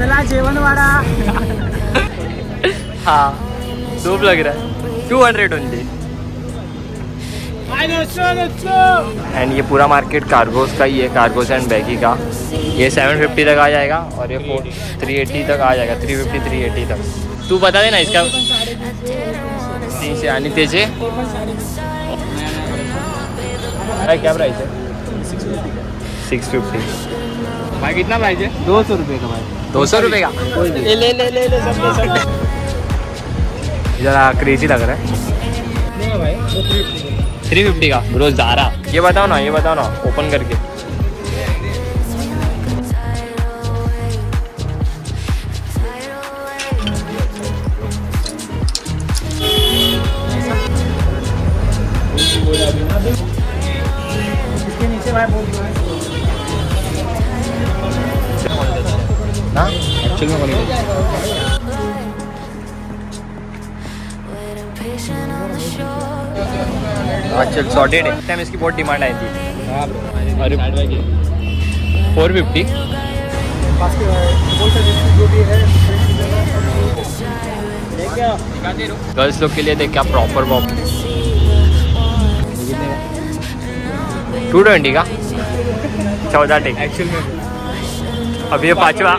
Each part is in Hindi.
चला जेवणवाडा. हाँ धूप लग रहा है. टू हंड्रेड ओनली एंड ये पूरा मार्केट कार्गोस का ही है कार्गोस एंड बैगी का. ये सेवन फिफ्टी तक आ जाएगा और ये फोर थ्री एट्टी तक आ जाएगा थ्री फिफ्टी थ्री एट्टी तक. तू बता देना इसका तीनशे आणि त्याचे काय क्या प्राइस है? सिक्स फिफ्टी भाई कितना प्राइस है? दो सौ रुपये का भाई। दो सौ रुपये का। ले ले ले ले ले सब ले सब जरा क्रेजी लग रहा है। थ्री फिफ्टी का ब्रो जारा ये बताओ ना ये बताओ ना ओपन करके। इसके नीचे भाई बोल एक्चुअल में क्वालिटी अच्छा सॉर्टेड है। टाइम इसकी बहुत डिमांड आई थी। अरे फोर फिफ्टी हैं, है गर्ल्स लोग के लिए देख क्या प्रॉपर बॉप टू ट्वेंटी का? चौदह टेक एक्चुअल में। अब ये पांचवा।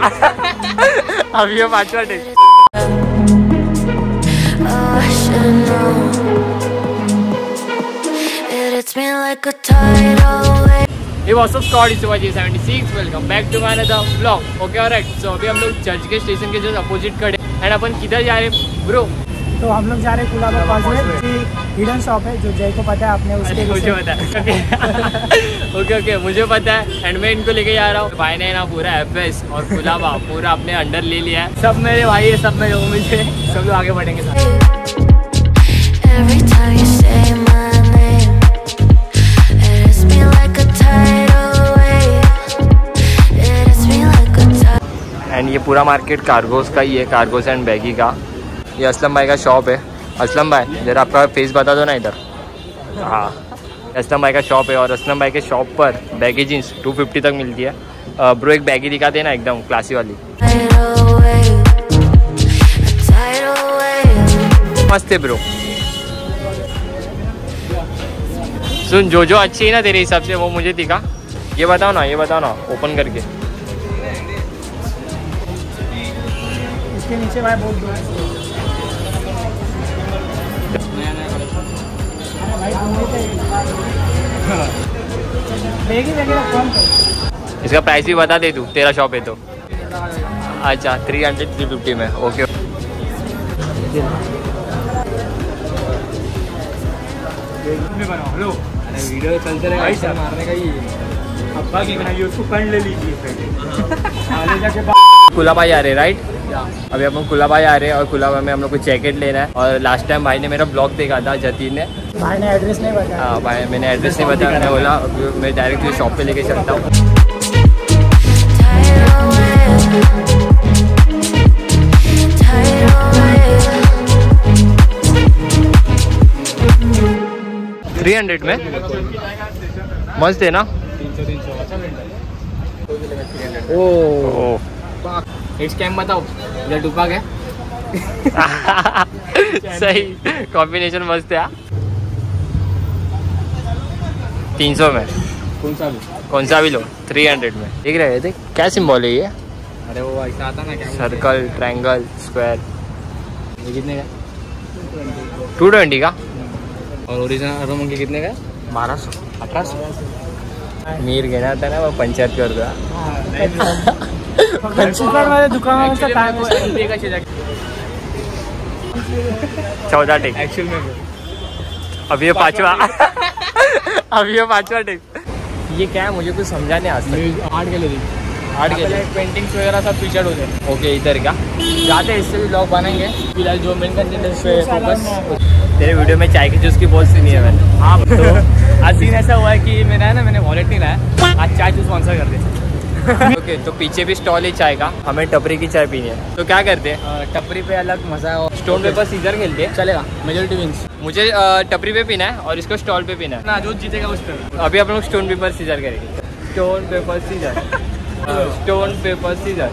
अब ये पांचवा take It's been like a tidal wave. ये व्हाट्सअप स्कॉट इस जी seventy six welcome back to my the blog okay alright so अभी हम लोग चर्च के स्टेशन के जस्ट अपोजिट खड़े एंड अपन किधर जा रहे हैं? ब्रो तो हम लोग जा रहे हैं कुलाबा कॉस्मेट हिडन शॉप है जो जय को पता है आपने उसके मुझे पता है। ओके ओके मुझे पता है एंड मैं इनको लेके जा रहा हूँ। भाई ने ना पूरा एफएस और खुलाबा पूरा अपने अंडर ले लिया है। सब मेरे भाई है सब मेरे उम्मीद से सब लोग आगे बढ़ेंगे साथ एंड ये पूरा मार्केट कार्गोस का ही है कार्गोस एंड बैगी का। ये असलम भाई का शॉप है। असलम भाई जरा आपका फेस बता दो ना इधर। हाँ। असलम भाई का शॉप है और असलम भाई के शॉप पर बैगी जीन्स 250 तक मिलती है। ब्रो एक बैगी दिखा देना एकदम क्लासी वाली. मस्त है ब्रो सुन जो जो अच्छी है ना तेरे हिसाब से, वो मुझे दिखा। ये बताओ ना, ये बताओ ना ओपन करके। इसके नीचे भाई बोल इसका प्राइस भी बता दे तू तेरा शॉप है तो। अच्छा थ्री हंड्रेड थ्री फिफ्टी में ओके वीडियो चलते रहेगा मारने का ही अब्बा की बनाइए उसको ले लीजिए। जाके कुलाबाई आ रहे राइट अभी हम अपन कुलाबाई आ रहे हैं और कुलाबा में हम लोग को जैकेट लेना है। और लास्ट टाइम भाई ने मेरा ब्लॉग देखा था जतीन ने। भाई ने एड्रेस नहीं बताया। हाँ भाई मैंने एड्रेस नहीं बताया मैंने बोला मैं डायरेक्ट शॉप पे लेके चलता हूँ. थ्री हंड्रेड में? मस्त है ना? ओ स्कैम बताओ। इधर डुबा गया सही कॉम्बिनेशन मस्त है हाँ। तीन सौ में। कौन सा भी? कौन सा भी लो थ्री हंड्रेड में। देख रहे थे क्या सिंबल है ये? अरे वो ऐसा आता ना क्या सर्कल ट्रायंगल स्क्वायर ये कितने का टू ट्वेंटी का? और ओरिजिनल अरोमन के कितने का बारह सौ अठारह सौ। मीर घेण्यात आता ना मग पंचायत चौदह टेक में अब ये पांचवा। अब ये पांचवा टेक ये क्या है? मुझे कुछ समझा नहीं आज तक। आठ के लिए आठ के लिए पेंटिंग्स वगैरह सब फीचर हो जाए ओके इधर का। जाते हैं इससे भी ब्लॉग बनेंगे फ़िलहाल जो मेन कंटेंट है पे फोकस तेरे वीडियो में चाय की जूस की बहुत सुनी है मैंने। हाँ तो आज सीन ऐसा हुआ है कि मेरा है ना मैंने वॉलेट नहीं लाया। आज चाय जूस स्पॉन्सर कर दिया। ओके तो पीछे भी स्टॉल है चाय का हमें टपरी की चाय पीनी है। तो क्या करते? हैं टपरी पे अलग मज़ा है स्टोन पेपर सीजर खेलते हैं। चलेगा मेजोरिटी विंस मुझे टपरी पे पीना है और इसको स्टॉल पे पीना है। ना जो जीतेगा उस पे। अभी हम लोग स्टोन पेपर सीजर करेंगे। Stone paper scissor stone paper scissor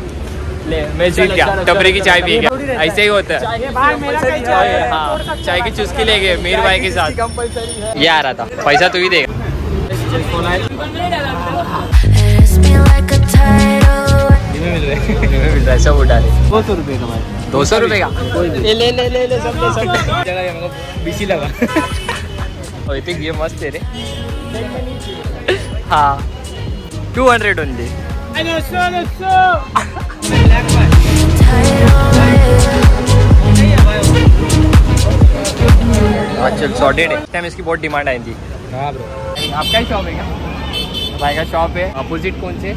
ले मैं जीत गया। टपरी की चाय पी गया। ऐसे ही होता ये मेरा कहीं चाय हाँ चाय की चुस्की ले गए मीर भाई के साथ। ये आ रहा था। पैसा तू ही देगा है दो सौ रुपए का भाई दो सौ रुपये का। ले ले ले ले ले सब ले सब जगह ये मेरे को बीसी लगा तो ये मस्त है रे। हाँ। टू हंड्रेड ओनली चल सॉर्टेड है। टाइम इसकी बहुत डिमांड आई थी हाँ आपका ही शॉप है क्या? भाई का शॉप है। अपोजिट कौन से?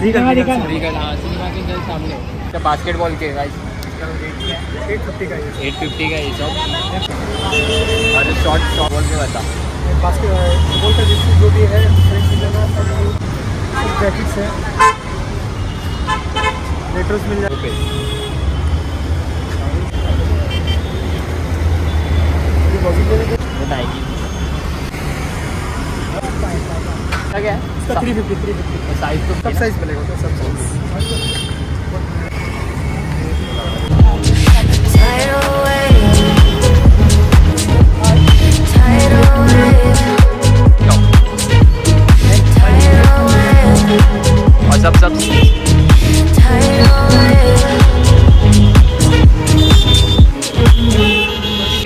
रीगल रीगल रीगल हाँ सिनेमा के जस्ट सामने। अच्छा बास्केटबॉल के गाइस एट फिफ्टी का एट फिफ्टी का ये शॉप अरे शॉर्ट शॉप बोल के बता। बास्केटबॉल का जिसकी जो भी है है है। रेट्रोस मिल जाए। ये बताएगी क्या क्या इसका three fifty three fifty size तो सब साइज़ मिलेगा तो सब साइज़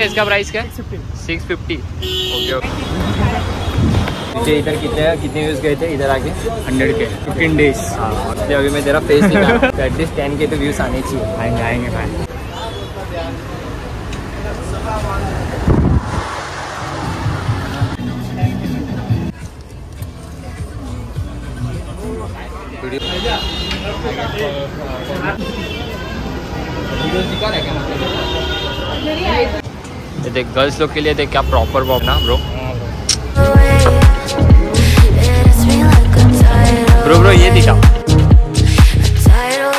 इसका प्राइस क्या fifty six fifty okay okay मुझे इधर कितने कितने व्यूज़ गए थे इधर आके? हंड्रेड के। फिफ्टीन डेज़ हाँ। इसलिए अभी मैं तेरा फेस नहीं तो एटलीस्ट टेन के तो व्यूज़ आने चाहिए। आएँगे आएँगे भाई ये देख गर्ल्स लोग के लिए देख क्या प्रॉपर बॉब ना ब्रो ब्रो ब्रो ये दिखा tidal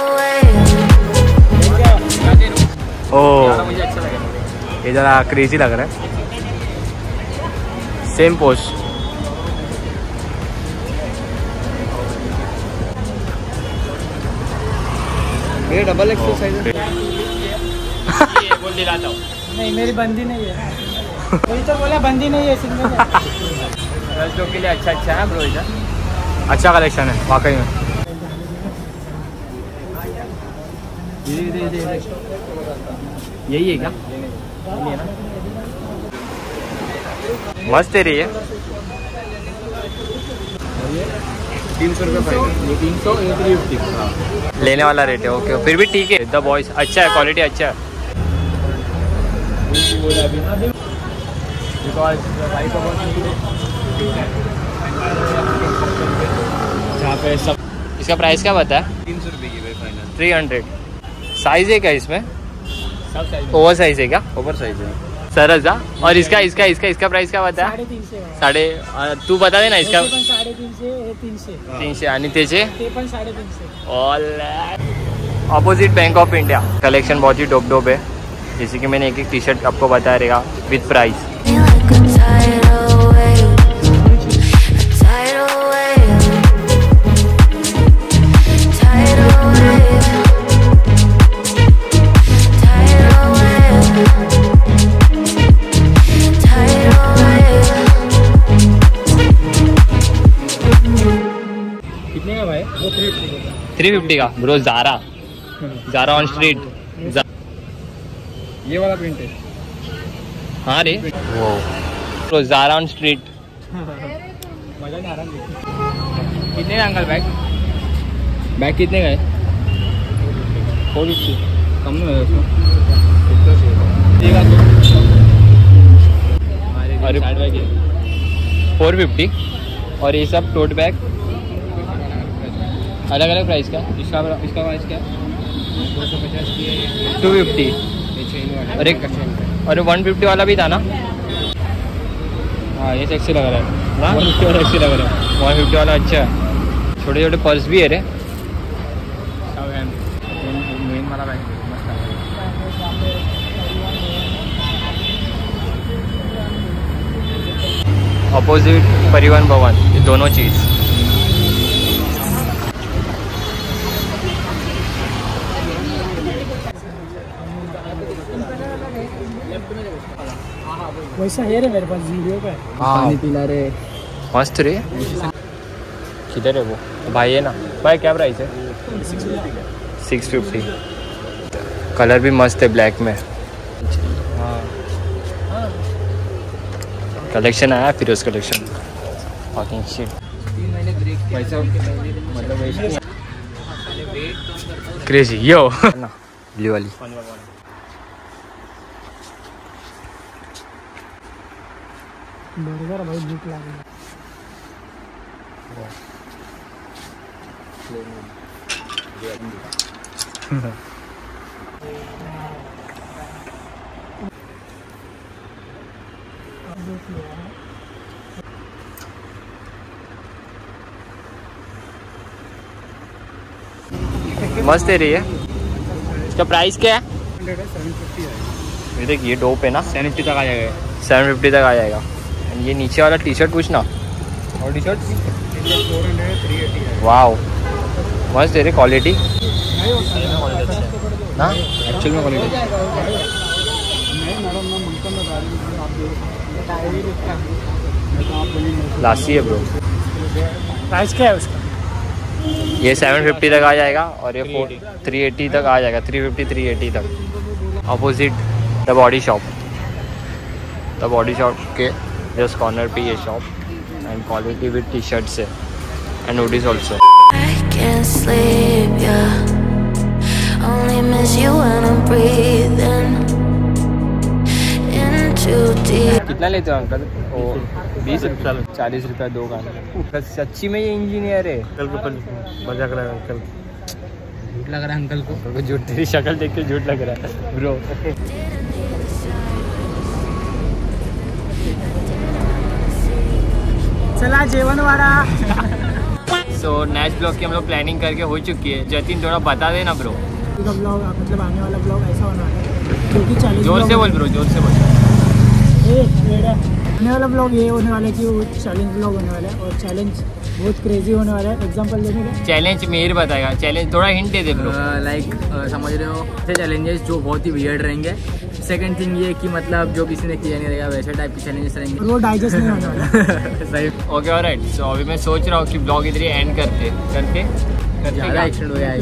ओ ये जरा क्रेजी लग रहा है। सेम पोस्ट मेरे डबल एक्सल साइज़ है। बोल दिलाता हूँ नहीं मेरी बंदी नहीं है। वही तो बोला बंदी नहीं है सिंगल लोग के लिए अच्छा अच्छा है ब्रो इधर। अच्छा कलेक्शन है वाकई में। यही है क्या? मस्त है है तीन सौ रुपये तीन सौ थ्री फिफ्टी लेने वाला रेट है ओके फिर भी ठीक है। द बॉयज़ अच्छा है क्वालिटी अच्छा है। जहाँ पे सब। इसका प्राइस क्या बताया तीन सौ रुपये की भाई फाइनल थ्री हंड्रेड साइज़ है क्या इसमें? सब साइज़ ओवर साइज़ है क्या? ओवर साइज़ है। सरस हाँ। और इसका इसका इसका इसका प्राइस क्या बताया साडे अं, तू बता देना इसका। तीनशे आणि त्याचे ते all opposite Bank of India collection बहुत ही डोप डोप है। जैसे कि मैंने एक एक टी शर्ट आपको बताया रहेगा विद प्राइस थ्री फिफ्टी का bro Zara Zara on street ये वाला प्रिंट है। हाँ रे। ब्रो जारा ऑन स्ट्रीट मज़ा नहीं आ रहा कितने का अंकल बैग? बैग कितने का है? फोर फिफ्टी कम नहीं होगा उसमें। अरे साइड बैग है। फोर फिफ्टी और ये सब टोट बैग अलग अलग प्राइस का? इसका इसका प्राइस क्या? दो सौ पचास की है टू फिफ्टी और एक और वन फिफ्टी वाला भी था ना? हाँ ये सेक्सी लग रहा है। ना वन फिफ्टी वाला सेक्सी लग रहा है। वन फिफ्टी वाला अच्छा है। छोटे छोटे पर्स भी है रे। है है। अपोजिट परिवहन भवन ये दोनों चीज़ वैसा है रे मेरे पास वीडियो का? हाँ। पिला रे। मस्त रे। किधर है वो? भाई है ना? भाई क्या प्राइस है? सिक्स फिफ्टी कलर भी मस्त है ब्लैक में। कलेक्शन आया फिर उस कलेक्शन fucking shit पैसा मतलब क्रेजी यो ना। ब्लू वाली। बर्गर भाई भूख लगी मस्त है रही है इसका प्राइस क्या है? ये देख ये डोप है ना। सेवन फिफ्टी तक आ जाएगा। सेवन फिफ्टी तक आ जाएगा। ये नीचे वाला टी शर्ट पूछना। और टी शर्ट वाओ मस्त है क्वालिटी ना? एक्चुअल में क्वालिटी लासी है ब्रो प्राइस क्या है उसका? ये सेवन फिफ्टी तक आ जाएगा और ये फोर थ्री एटी तक आ जाएगा। थ्री फिफ्टी थ्री एटी तक। Opposite the Body Shop the Body Shop के जस्ट कॉर्नर पे ये shop and quality with T shirt से एंड नोटिस ऑल्सो. कितना लेते हो अंकल? ओ बीस रुपये चालीस रुपये दो का। सच्ची में ये इंजीनियर है? मज़ाक रहा है अंकल। झूठ लग रहा है अंकल को। झूठ तेरी शक्ल देख के झूठ लग रहा है। ब्रो चला जेवन वाला सो नेक्स्ट ब्लॉग की हम लोग प्लानिंग करके हो चुकी है। जतिन थोड़ा बता देना ब्रो का ब्लॉग मतलब आने वाला ब्लॉग ऐसा होने है। क्योंकि ज़ोर से बोल ब्रो ज़ोर से बोल। आने वाला ब्लॉग ये होने वाला है कि वो चैलेंज ब्लॉग होने वाला है और चैलेंज बहुत क्रेजी होने वाला है। एग्जांपल देने का? चैलेंज बताएगा। चैलेंज थोड़ा हिंट दे दे ब्रो लाइक समझ रहे हो? ऐसे चैलेंजेस जो बहुत ही वियर्ड रहेंगे। सेकंड थिंग ये कि मतलब जो किसी ने किया नहीं रहेगा वैसे टाइप के चैलेंजेस रहेंगे। वो डाइजेस्ट नहीं होने वाला। सही। ओके ऑलराइट सो अभी मैं सोच रहा हूँ कि ब्लॉग इधर ही एंड करते करके करते ज़्यादा एक्सीडेंट हो गया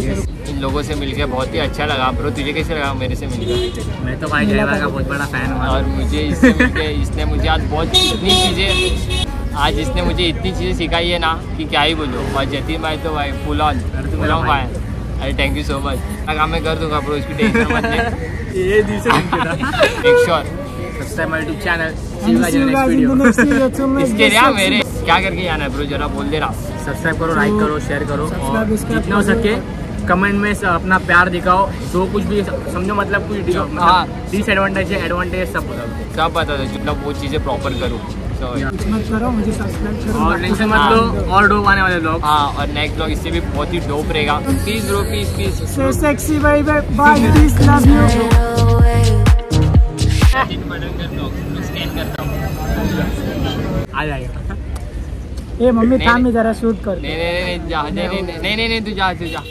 इन लोगों से मिलके बहुत ही अच्छा लगा। ब्रो तुझे कैसे लगा मेरे से मिलकर मैं तो भाई ड्राइवर का बहुत बड़ा फ़ैन हूँ। और मुझे इससे मिलके इसने मुझे आज बहुत इतनी चीज़ें आज इसने मुझे इतनी चीज़ें सिखाई है ना कि क्या ही बोलो। और जतिन भाई तो भाई फुल ऑन फुल ऑन भाई। अरे थैंक यू सो मच काम मैं कर दूँगा ब्रो इसकी टेंशन मत ले. ये दूसरे दिन के था make sure subscribe my YouTube channel see you see you next video इसके क्या just- मेरे क्या करके जाना है ब्रो जरा बोल दे रहा. सब्सक्राइब करो लाइक करो शेयर करो और जितना हो सके कमेंट में अपना प्यार दिखाओ। जो कुछ भी समझो मतलब कुछ जो- मतलब हाँ। डिसएडवांटेज है एडवांटेज सब बताओ। सब बता दो मतलब वो चीज़ें प्रॉपर करूँ। कुछ मत करो मुझे सब्सक्राइब करो और टेंशन मत लो और डो आने वाले लोग हाँ और नेक्स्ट ब्लॉग इससे भी बहुत ही डोप रहेगा। प्लीज़ ब्रो प्लीज़ प्लीज़ से sexy you Right away. Button कर दो स्कैन करता हूँ आ जाएगा। ए मम्मी थाम नहीं। जरा शूट कर। नहीं नहीं नहीं जा नहीं नहीं नहीं नहीं नहीं तू जा तू जा।